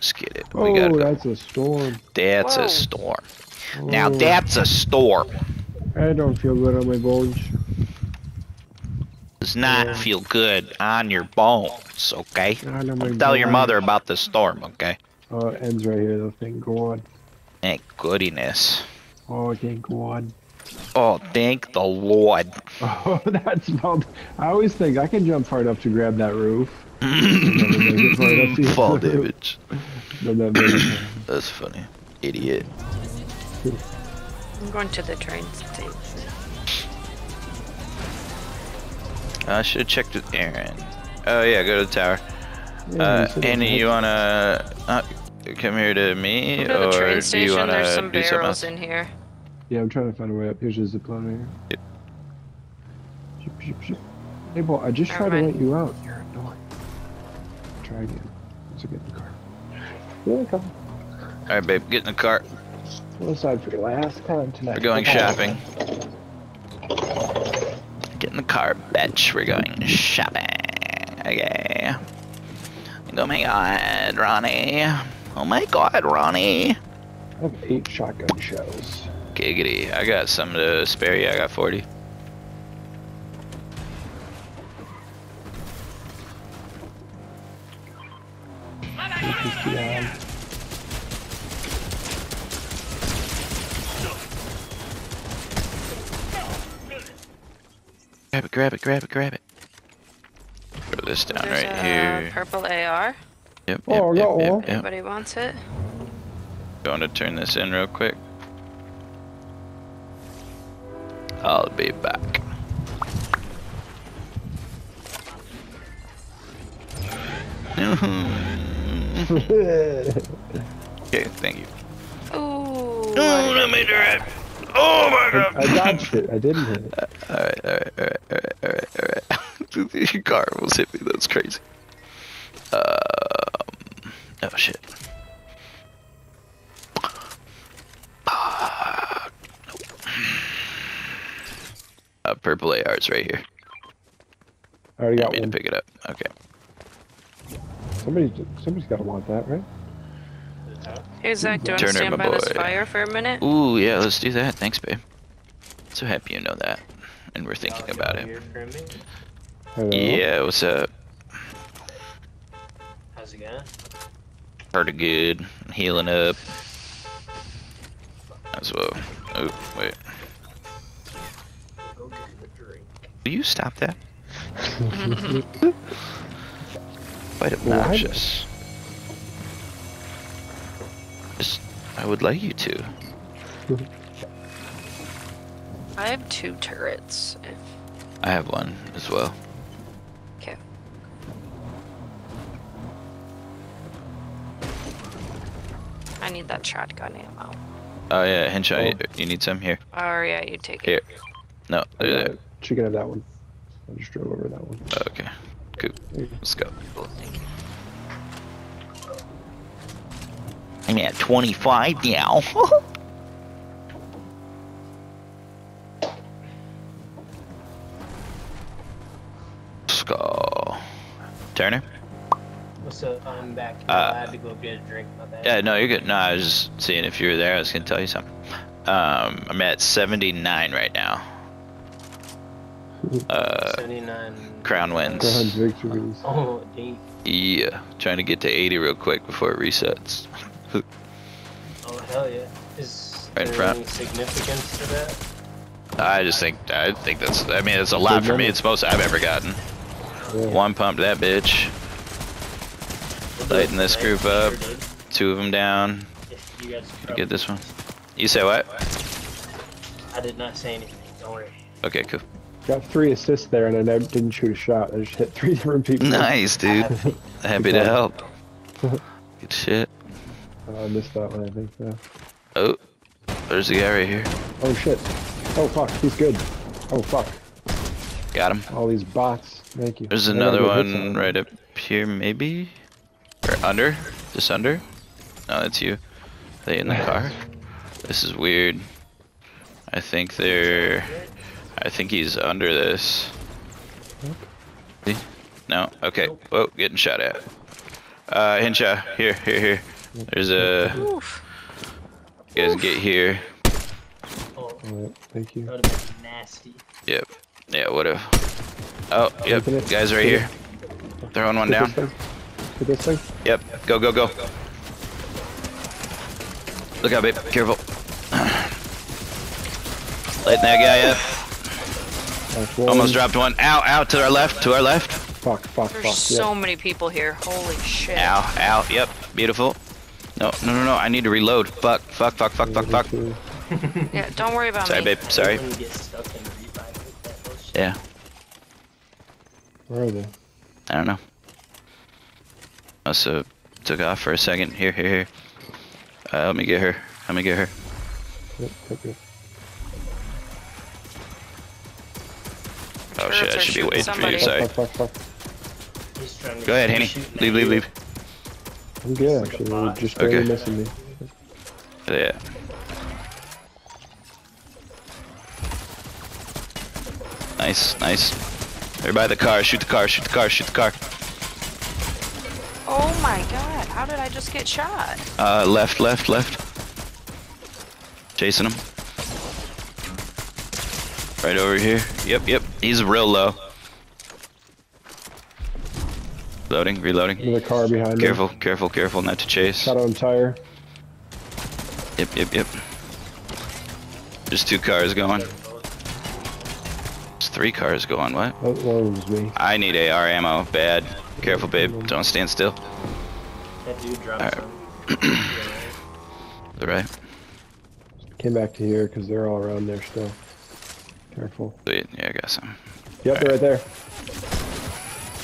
Let's get it. We Oh, gotta go. that's a storm. That's Whoa. a storm. Now Oh, that's a storm. I don't feel good on my bones. Does not Yeah. feel good on your bones, okay? I know Tell your mother about the storm, okay? Oh, it ends right here, the thing. Go on. Thank goodness. Oh, thank God. Oh, thank the Lord. Oh, that's about. I always think I can jump far enough to grab that roof. Never make it far enough to Fall get the roof. damage. Then that makes- That's funny. Idiot. I'm going to the train station. I should have checked with Aaron. Oh yeah, go to the tower. Yeah, Uh, you said Andy, you wanna uh, come here to me, to or train do you wanna There's some do something barrels else? in here. Yeah, I'm trying to find a way up. Here's a zip line right here. Shoop, shoop, shoop. Hey, boy, I just Never tried to let you out. You're annoying. Try again. Let's get in the car. Here we come. All right, babe, get in the car. One side for your last time tonight. We're going shopping. Get in the car, bitch. We're going shopping. Okay. Oh my god, Ronnie. Oh my god, Ronnie. I have eight shotgun shells. Giggity. I got some to spare you. I got 40. Grab it, grab it, grab it, grab it. Throw this down There's right a here. purple AR. Yep, Oh, I yep, got yep, one. yep, yep. Anybody wants it? Going to turn this in real quick. I'll be back. okay, thank you. Ooh. Oh, that made her hit. Oh my god. I dodged it. I didn't hit it. Alright, alright, alright, alright, alright, alright. Your car almost hit me, that's crazy. Um, oh shit. Ah, nope. Uh, purple AR's right here. I already I got mean to pick it up. Okay. Somebody, somebody's got to want that, right? Hey Zach, do you want to stand my by this fire for a minute? Ooh, yeah, let's do that. Thanks, babe. So happy you know that. And we're thinking Uh, about it. here for me? Hello? Yeah, what's up? How's it going? Pretty good. Healing up. As well. Oh, wait. Go get a drink. Will you stop that? Quite Why? obnoxious. Just, I would like you to. I have two turrets. If I have one as well. okay. I need that shotgun ammo. Oh yeah, Henshaw, Oh. you, you need some? Here. Oh yeah, you take Here. it. Here. No, I there, got there. it. She can have that one. I just drove over that one. Oh, okay. Cool. Let's go. Cool, thank you. I'm at 25 now. Turner? What's up? I'm back. Uh, I had to go get a drink. My bad. Yeah, no, you're good. No, I was just seeing if you were there. I was gonna tell you something. Um, I'm at 79 right now. Uh, 79. Crown Grand wins. victories. Oh, dang. Yeah, trying to get to 80 real quick before it resets. Oh, hell yeah. Is Right there front. any significance to that? I just think I think that's. I mean, it's a lot for me. It's the most I've ever gotten. Yeah. One pump that bitch. Lighten this group up. Two of them down. Yeah, you guys You get this one. You say what? I did not say anything. Don't worry. Okay, cool. Got three assists there, and I never, didn't shoot a shot. I just hit three different people. Nice, dude. Happy to help. Good shit. Oh, I missed that one, I think. Yeah. Oh, there's the guy right here. Oh shit. Oh fuck, he's good. Oh fuck. Got him. All these bots. Thank you. There's I another one right up here, maybe? Or under? Just under? No, that's you. They in the car? This is weird. I think they're... I think he's under this. See? No? Okay. Whoa, getting shot at. Uh, Hinshaw, here, here, here. There's a. Oof. You guys get here. Oh, Alright, thank you. that would have been nasty. Yep. Yeah, would've. Oh, yep. Taking it. Guys right here. Throwing one Hit down. this thing. This thing. Yep. Go, go, go. Look out, babe. Careful. Lighting that guy up. Almost dropped one. Ow, ow, to our left, to our left. Fuck, fuck, There's fuck. so yeah. many people here. Holy shit. Ow, ow, yep. Beautiful. No, no, no, no. I need to reload. Fuck, fuck, fuck, fuck, fuck, fuck. Yeah, don't worry about Sorry, me. babe. Sorry. Yeah, Where are they? I don't know. Must have took off for a second. Here, here, here. Uh, let me get her. Let me get her. Yep, yep, yep. Oh Turrets shit, I should be shooting waiting for you. Sorry. Fuck, fuck, fuck. To Go ahead, he's Henny. Leave, leave, leave. I'm good, actually. They're just barely Okay. missing me. Yeah. Nice, nice. They're by the car. Shoot the car. Shoot the car. Shoot the car. Oh my god, how did I just get shot? Uh, left, left, left. Chasing him. Right over here. Yep, yep. He's real low. Loading, reloading. Another car behind me. Careful, careful, careful not to chase. Shot on tire. Yep, yep, yep. There's two cars going. There's three cars going, what? Oh, one was me. I need AR ammo, bad. Careful, babe. Don't stand still. That dude dropped Alright. some. Yeah, All right. Came back to here because they're all around there still. Careful. Sweet. Yeah, I got some. Yep, they're right there.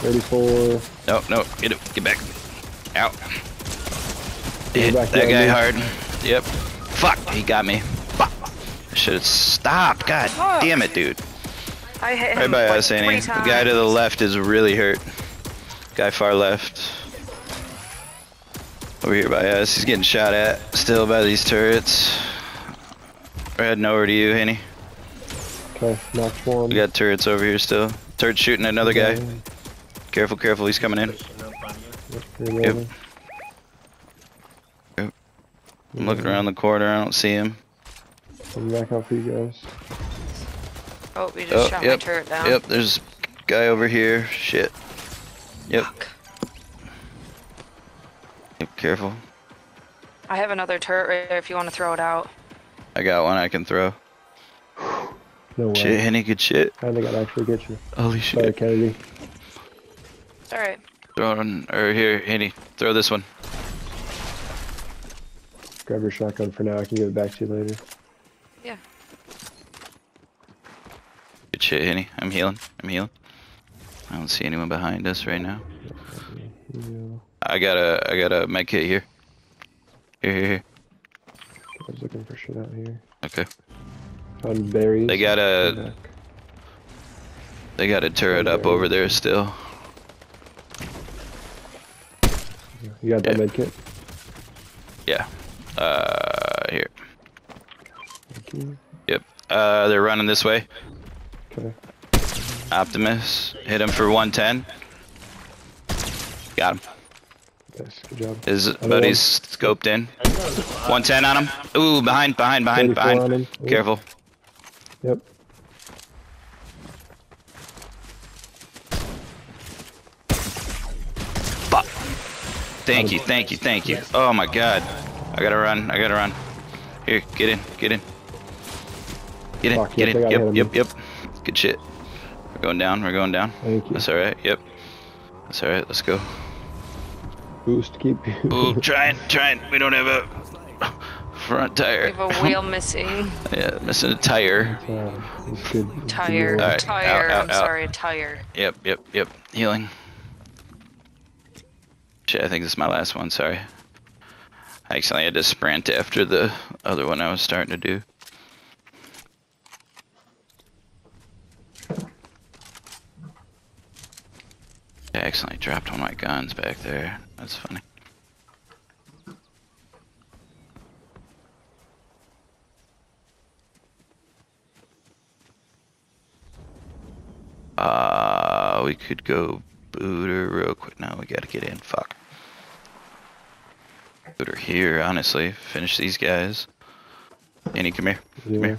34. No, no. Get it. Get back. Out. Hit back that guy there. hard. Yep. Fuck. He got me. Fuck. I should have stopped. God damn it, dude. I hit him Right by like us, Annie. The guy to the left is really hurt. Guy far left. Over here by us. He's getting shot at. Still by these turrets. We're heading over to you, Henny. Okay, knocked one. We got turrets over here still. Turret shooting another guy. Careful, careful. He's coming in. pushing up on you. Yep. Yep. I'm looking around the corner. I don't see him. I'm back up for you guys. Oh, we just Oh, shot yep. my turret down. Yep, there's a guy over here. Shit. Yep. Fuck. Yep, careful. I have another turret right there if you want to throw it out. I got one I can throw. No way. Shit, Henny, good shit. I think I'd actually get you. Holy Sorry, shit. Kennedy. It's alright. Throw it on, or here, Henny, throw this one. Grab your shotgun for now. I can give it back to you later. Yeah. Shit, Henny. I'm healing. I'm healing. I don't see anyone behind us right now. I got a, I got a med kit here. Here, here, here. I was looking for shit out here. Okay. Found berries. They got a- They got a turret up over there still. You got that Yeah. med kit? Yeah. Uh, here. Thank you. Yep. Uh, they're running this way. Okay. Optimus. Hit him for 110. Got him. Nice. Good job. His Another buddy's scoped in. I think that was a bot. 110 on him. Ooh, behind, behind, behind, behind. Careful. Yep. Fuck. Thank you, thank you, thank you. Oh my god. I gotta run, I gotta run. Here, get in, get in. Get in, Fuck, get in. Yep, yep, yep. Good shit. We're going down, we're going down. Thank you. That's alright, yep. That's alright, let's go. Boost. Keep. Ooh, trying, trying. We don't have a front tire. We have a wheel missing. Yeah, missing a tire. Good. It's good Tire. roll. Alright, Tire. out, out, I'm out. sorry, a tire. Yep, yep, yep. Healing. Shit, I think this is my last one, sorry. I accidentally had to sprint after the other one I was starting to do. I accidentally dropped one of my guns back there. That's funny. Uh, we could go booter real quick. No, we gotta get in. Fuck. Her here, honestly. Finish these guys. Annie, come here. Come Yeah. here.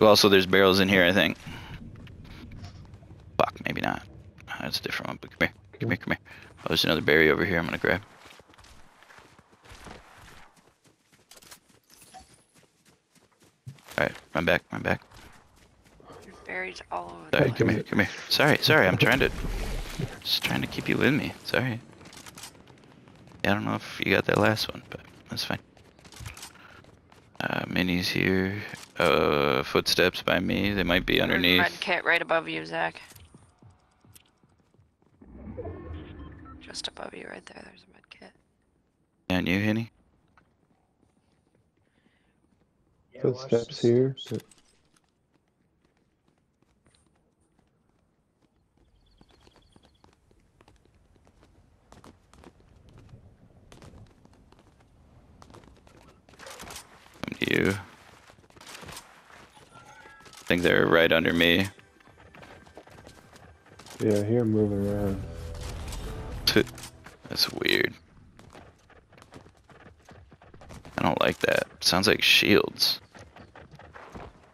Also, there's barrels in here, I think. Fuck, maybe not. That's a different one, but come here. Come here, come here. Oh, there's another berry over here I'm gonna grab. Alright, run back, run back. You're buried all over the Sorry, place. come here, come here. Sorry, sorry, I'm trying to... Just trying to keep you with me. Sorry. Yeah, I don't know if you got that last one, but that's fine. Uh, minis here. Uh, footsteps by me. They might be There's a underneath. Red kit right above you, Zach. Just above you, right there. There's a med kit. And you, Henny? Yeah, watch Footsteps this. here. but- you. I think they're right under me. Yeah, here moving around. That's weird. I don't like that. Sounds like shields.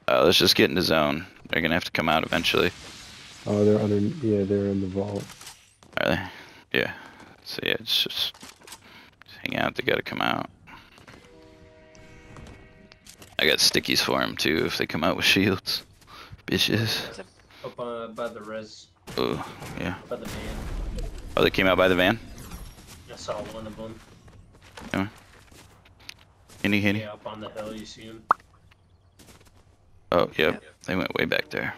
Uh, let's just get into zone. They're gonna have to come out eventually. Oh, they're under. Yeah, they're in the vault. Are they? Yeah. So yeah, it's just, just hang out. They gotta come out. I got stickies for them too if they come out with shields. Bitches. Up uh, by the res, Oh, yeah. by the van. Oh, they came out by the van? I saw one of them. Henny, henny. Yeah, up on the hill. You see him? Oh, yep. Yep. They went way back there.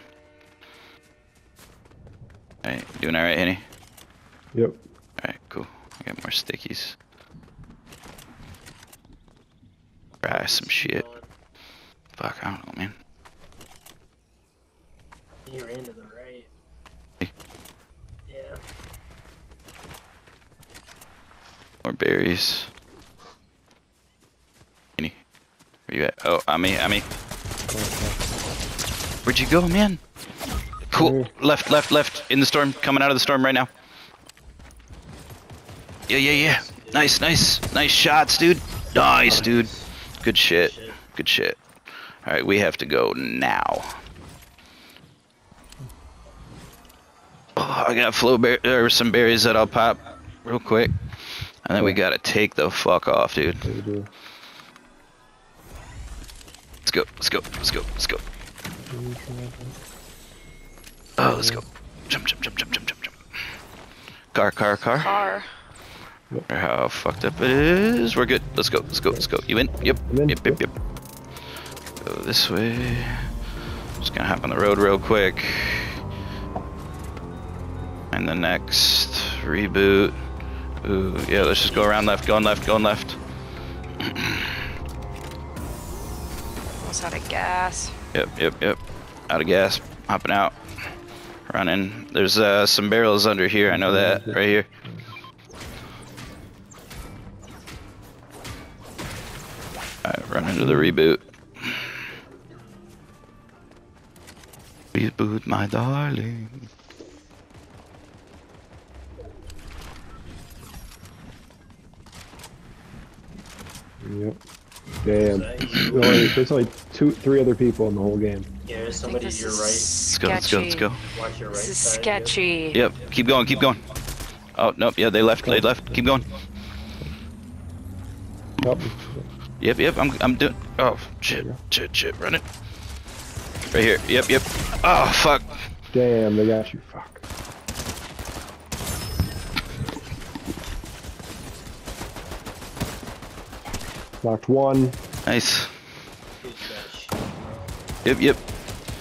Alright, doing alright, Henny? Yep. Alright, cool. I got more stickies. Try some shit. Fuck, I don't know, man. You ran to the right. Hey. Yeah. More berries. Henny, where you at? Oh, on me, on me. Where'd you go, man? Cool. Left, left, left. In the storm. Coming out of the storm right now. Yeah, yeah, yeah. Nice, nice. Nice shots, dude. Nice, dude. Good shit. Shit. Good shit. Alright, we have to go now. Oh, I got flow or some berries that I'll pop real quick. And then we gotta take the fuck off, dude. There you do. Let's go, let's go, let's go, let's go. Oh, let's go. Jump, jump, jump, jump, jump, jump, jump. Car, car, car. car. Or how fucked up it is. We're good. Let's go, let's go, let's go. You in? Yep. I'm in, Yep, yep, yep. Go this way. Just gonna hop on the road real quick. And the next reboot. Ooh, yeah, let's just go around left, going left, going left. Almost out of gas. Yep, yep, yep. Out of gas. Hopping out. Running. There's uh, some barrels under here. I know that. Right here. Alright, run into the reboot. Reboot, my darling. Yep. Damn. There's only, there's only two, three other people in the whole game. Yeah, there's somebody to this your is right. Let's go, let's go, let's go. Watch your right This is side. sketchy. Yep, keep going, keep going. Oh, nope, yeah, they left, they left. Keep going. Nope. Yep, yep, I'm, I'm doing. Oh, shit, shit, shit, run it. Right here, yep, yep. Oh, fuck. Damn, they got you. Fuck. Knocked one. Nice. Yep, yep.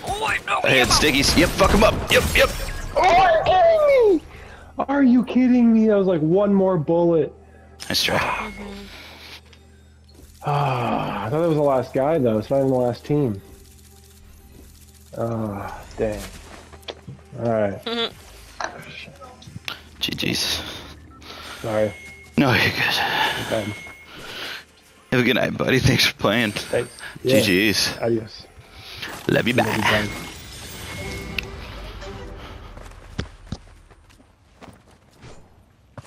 Oh, I. I had stickies. Yep, fuck him up. Yep, yep. Are you kidding me? Are you kidding me? That was like one more bullet. Nice try. Ah, I thought that was the last guy though. It's not even the last team. Ah, dang. All right. GG's. Sorry. No, you're good. Have a good night, buddy. Thanks for playing. Thanks. Yeah. GG's. Adios. Love you Love you, bye.